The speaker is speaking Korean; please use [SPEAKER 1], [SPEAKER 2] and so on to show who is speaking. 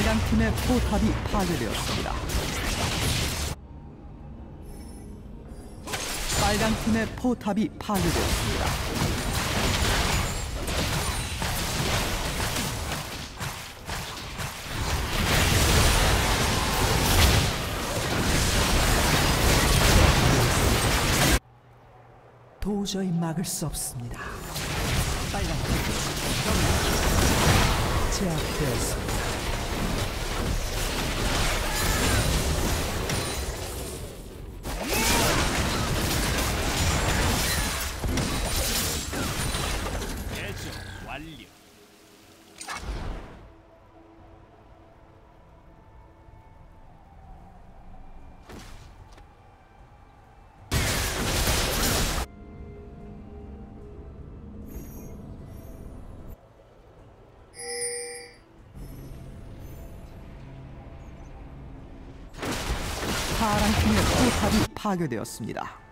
[SPEAKER 1] 빨강 팀의 포탑이 파괴되었습니다. 빨강 팀의 포탑이 파괴되었습니다. 도저히 막을 수 없습니다. 빨강 팀 제압되었습니다.
[SPEAKER 2] 완료.
[SPEAKER 1] 파랑 팀의 포탑이 파괴되었습니다.